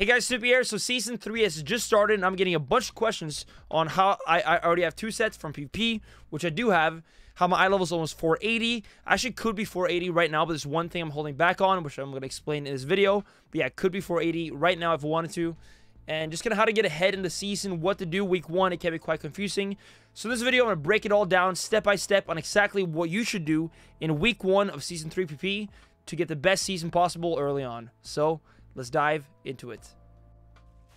Hey guys, here. So season three has just started, and I'm getting a bunch of questions on how I, I already have two sets from PvP, which I do have. How my eye level is almost 480. Actually, could be 480 right now, but there's one thing I'm holding back on, which I'm going to explain in this video. But yeah, could be 480 right now if I wanted to. And just kind of how to get ahead in the season, what to do week one. It can be quite confusing. So this video, I'm to break it all down step by step on exactly what you should do in week one of season three PP to get the best season possible early on. So let's dive into it.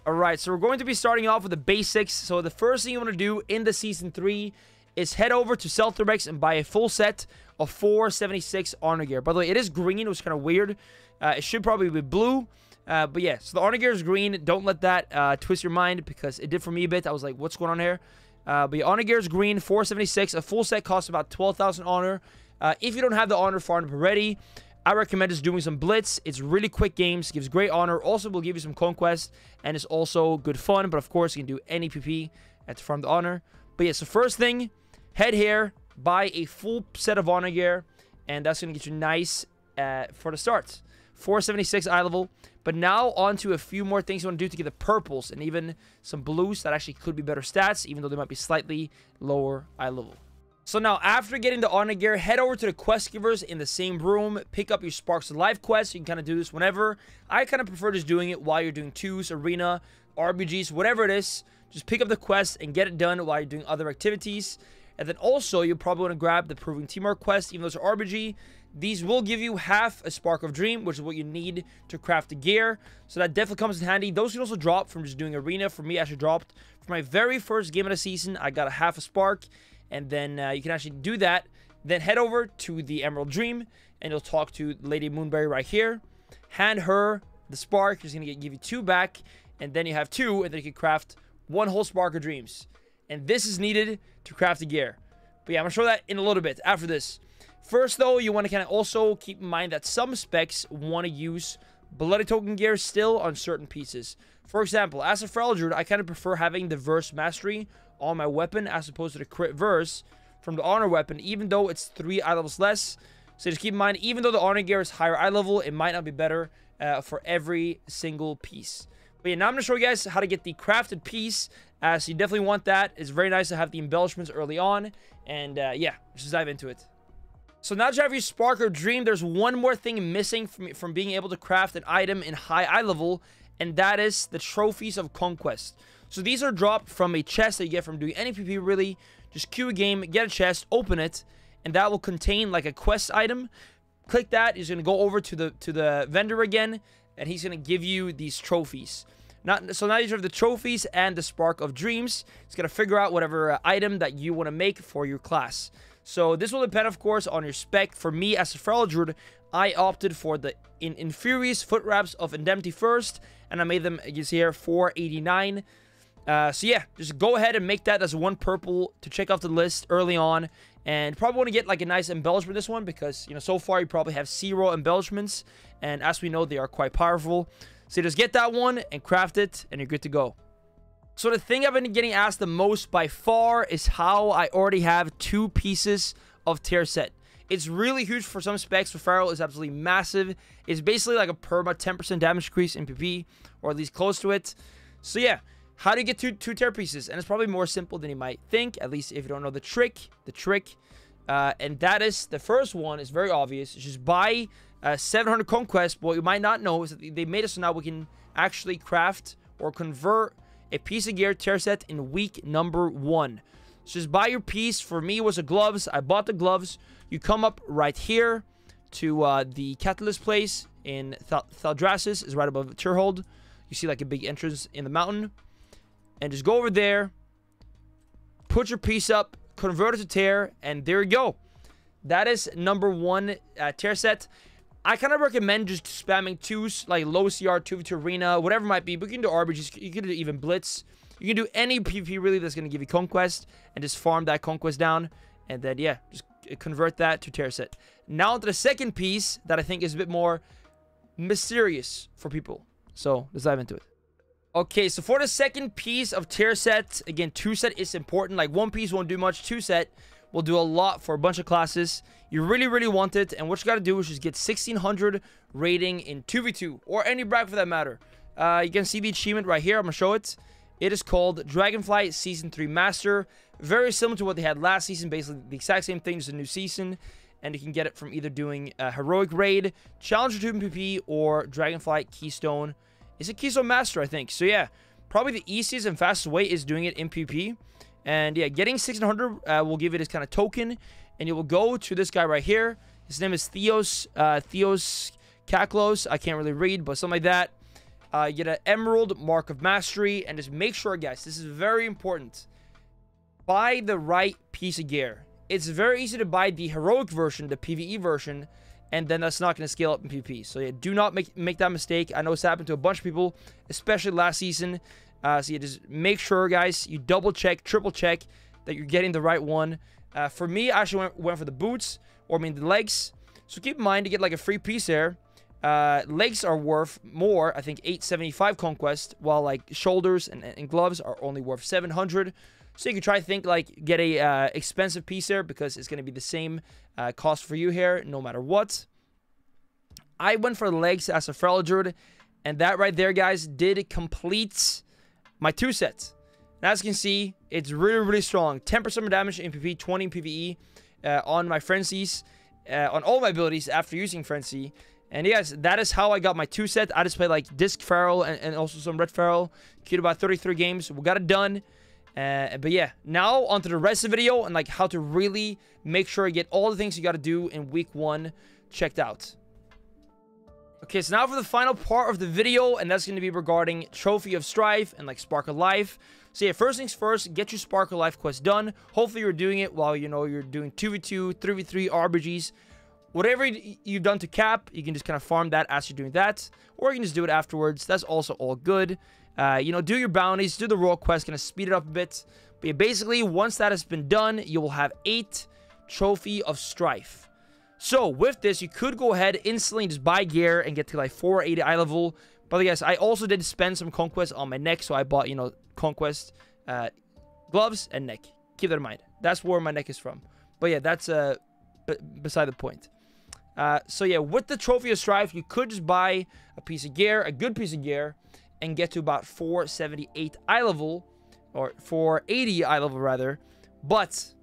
Alright, so we're going to be starting off with the basics. So the first thing you want to do in the Season 3 is head over to Celtherbex and buy a full set of 476 Honor Gear. By the way, it is green, which is kind of weird. Uh, it should probably be blue. Uh, but yeah, so the Honor Gear is green. Don't let that uh, twist your mind because it did for me a bit. I was like, what's going on here? Uh, but yeah, Honor Gear is green, 476. A full set costs about 12,000 Honor. Uh, if you don't have the Honor farm already, I recommend just doing some Blitz. It's really quick games, gives great honor. Also will give you some Conquest, and it's also good fun. But of course, you can do any PP at farm the honor. But yeah, so first thing, head here, buy a full set of honor gear, and that's going to get you nice uh, for the start. 476 eye level. But now on to a few more things you want to do to get the purples and even some blues that actually could be better stats, even though they might be slightly lower eye level. So now, after getting the honor gear, head over to the quest givers in the same room. Pick up your Sparks of Life quest. You can kind of do this whenever. I kind of prefer just doing it while you're doing twos, arena, RBGs, whatever it is. Just pick up the quest and get it done while you're doing other activities. And then also, you'll probably want to grab the Proving Teamwork quest, even though it's RBG. These will give you half a Spark of Dream, which is what you need to craft the gear. So that definitely comes in handy. Those can also drop from just doing Arena. For me, I actually dropped for my very first game of the season. I got a half a Spark and then uh, you can actually do that. Then head over to the Emerald Dream, and you'll talk to Lady Moonberry right here. Hand her the spark. She's going to give you two back, and then you have two, and then you can craft one whole Spark of Dreams. And this is needed to craft the gear. But yeah, I'm to show that in a little bit after this. First, though, you want to kind of also keep in mind that some specs want to use Bloody Token gear still on certain pieces. For example, as a Druid, I kind of prefer having the Verse Mastery on my weapon as opposed to the crit verse from the honor weapon, even though it's three eye levels less. So just keep in mind, even though the honor gear is higher eye level, it might not be better uh, for every single piece. But yeah, now I'm going to show you guys how to get the crafted piece. Uh, so you definitely want that. It's very nice to have the embellishments early on. And uh, yeah, let's just dive into it. So now that you have your Spark or Dream, there's one more thing missing from, from being able to craft an item in high eye level, and that is the Trophies of Conquest. So these are dropped from a chest that you get from doing any PP really. Just queue a game, get a chest, open it, and that will contain like a quest item. Click that, he's gonna go over to the to the vendor again, and he's gonna give you these trophies. Not, so now you have the trophies and the Spark of Dreams. It's to figure out whatever uh, item that you want to make for your class. So this will depend, of course, on your spec. For me, as a Feral Druid, I opted for the in Infurious Foot Wraps of Indemnity first, and I made them, you see here, 489. Uh, so yeah, just go ahead and make that as one purple to check off the list early on. And probably want to get like a nice embellishment this one because, you know, so far you probably have zero embellishments. And as we know, they are quite powerful. So just get that one and craft it and you're good to go. So the thing I've been getting asked the most by far is how I already have two pieces of tier set. It's really huge for some specs. For it's absolutely massive. It's basically like a perma 10% damage increase in PP, or at least close to it. So yeah, how do you get two, two tier pieces? And it's probably more simple than you might think, at least if you don't know the trick. The trick, uh, and that is, the first one is very obvious. Just buy uh, 700 Conquest. What you might not know is that they made it so now we can actually craft or convert a piece of gear tier set in week number one. So just buy your piece. For me, it was the gloves. I bought the gloves. You come up right here to uh, the Catalyst place in Thaldraszus. is right above Tyrhold. You see like a big entrance in the mountain and just go over there, put your piece up, convert it to tier, and there you go. That is number one uh, tier set. I kind of recommend just spamming twos, like low CR, 2 to arena, whatever might be. But you can do RBGs, you can do even blitz. You can do any PvP really that's going to give you conquest and just farm that conquest down. And then, yeah, just convert that to tier set. Now to the second piece that I think is a bit more mysterious for people. So let's dive into it. Okay, so for the second piece of tier set, again, two set is important. Like one piece won't do much. Two set will do a lot for a bunch of classes. You really, really want it. And what you got to do is just get 1600 rating in 2v2 or any bracket for that matter. uh, you can see the achievement right here. I'm going to show it. It is called Dragonflight Season 3 Master. Very similar to what they had last season. Basically, the exact same thing, just a new season. And you can get it from either doing a Heroic Raid, Challenger 2 PP, or Dragonflight Keystone. It's a Keystone Master, I think. So yeah, probably the easiest and fastest way is doing it in PP. And yeah, getting 600 uh, will give it this kind of token. And you will go to this guy right here. His name is Theos, uh, Theos Kaklos. I can't really read, but something like that. Uh, get an Emerald Mark of Mastery. And just make sure, guys, this is very important. Buy the right piece of gear. It's very easy to buy the Heroic version, the PvE version, and then that's not going to scale up in PvP. So yeah, do not make, make that mistake. I know it's happened to a bunch of people, especially last season. Uh, so you just make sure, guys, you double check, triple check that you're getting the right one. Uh, for me, I actually went, went, for the boots, or I mean the legs. So keep in mind to get like a free piece there. Uh, legs are worth more, I think 875 conquest, while like shoulders and, and gloves are only worth 700. So you can try to think like get a uh, expensive piece there because it's going to be the same uh, cost for you here no matter what. I went for the legs as a Freljord, and that right there, guys, did complete my two sets. And as you can see, it's really, really strong. 10% more damage in PvP, 20 in PvE uh, on my Frenzies, uh, on all my abilities after using Frenzy. And yes, that is how I got my two sets. I just played like Disc Feral and, and also some Ret Feral. Queued about 33 games. We got it done. Uh, but yeah, now onto the rest of the video and like how to really make sure you get all the things you got to do in week one checked out. Okay, so now for the final part of the video, and that's going to be regarding Trophy of Strife and like Spark of Life. So yeah, first things first, get your Spark of Life quest done. Hopefully you're doing it while, you know, you're doing 2v2, 3v3 RBGs. Whatever you've done to cap, you can just kind of farm that as you're doing that. Or you can just do it afterwards. That's also all good. Uh, you know, do your bounties, do the royal quest, of speed it up a bit. But basically, once that has been done, you will have 8 Trophy of Strife. So with this, you could go ahead instantly just buy gear and get to like 480 eye level. But yes, I also did spend some conquest on my neck, so I bought, you know, conquest uh, gloves and neck. Keep that in mind. That's where my neck is from. But yeah, that's uh, beside the point. Uh, so yeah, with the Trophy of Strife, you could just buy a piece of gear, a good piece of gear, and get to about 478 eye level, or 480 eye level rather. But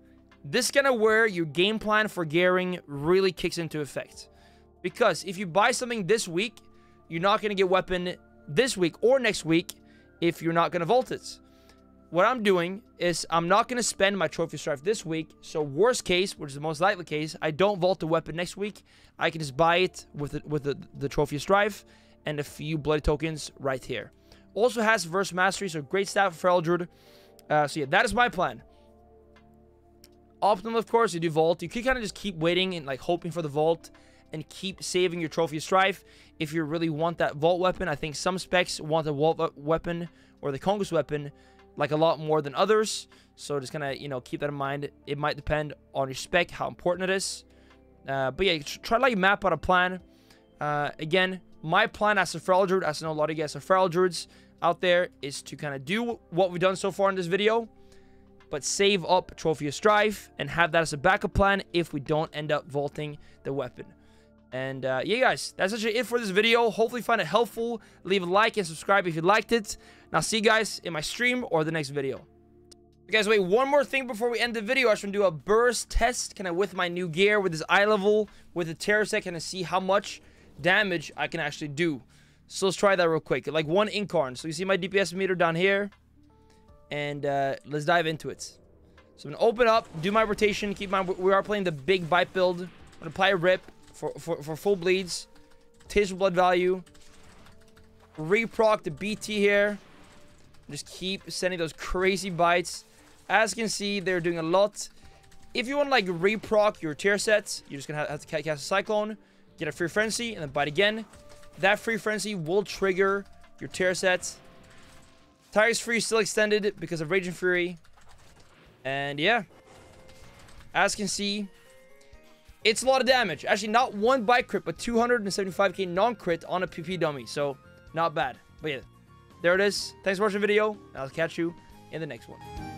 this is kind of where your game plan for gearing really kicks into effect. Because if you buy something this week, you're not going to get weapon this week or next week if you're not going to vault it. What I'm doing is I'm not going to spend my trophy strife this week. So worst case, which is the most likely case, I don't vault the weapon next week. I can just buy it with the, with the, the trophy strife and a few blood tokens right here. Also has verse mastery, so great stat for Eldred. Uh, so yeah, that is my plan. Optimal, of course, you do Vault. You can kind of just keep waiting and like hoping for the Vault and keep saving your Trophy Strife if you really want that Vault weapon. I think some specs want the Vault weapon or the Conquest weapon like a lot more than others. So just kind of, you know, keep that in mind. It might depend on your spec, how important it is. Uh, but yeah, try to like map out a plan. Uh, again, my plan as a Feral Druid, as I know a lot of you guys are Feral Druids out there, is to kind of do what we've done so far in this video but save up Trophy of Strife and have that as a backup plan if we don't end up vaulting the weapon. And uh, yeah, guys, that's actually it for this video. Hopefully, find it helpful. Leave a like and subscribe if you liked it. And I'll see you guys in my stream or the next video. guys, wait, one more thing before we end the video. I just want to do a burst test kind of with my new gear, with this eye level, with the terror set, kind of see how much damage I can actually do. So let's try that real quick. Like one incarn. So you see my DPS meter down here and uh, let's dive into it. So I'm going to open up, do my rotation. Keep in mind, we are playing the big bite build. I'm going to apply a rip for, for, for full bleeds. Taste blood value. Reproc the BT here. Just keep sending those crazy bites. As you can see, they're doing a lot. If you want to like reproc your tier sets, you're just going to have to cast a Cyclone, get a Free Frenzy, and then bite again. That Free Frenzy will trigger your tier sets. Tiger's Fury still extended because of Raging Fury. And yeah. As can see, it's a lot of damage. Actually, not one bite crit, but 275k non-crit on a PP dummy. So, not bad. But yeah, there it is. Thanks for watching the video. I'll catch you in the next one.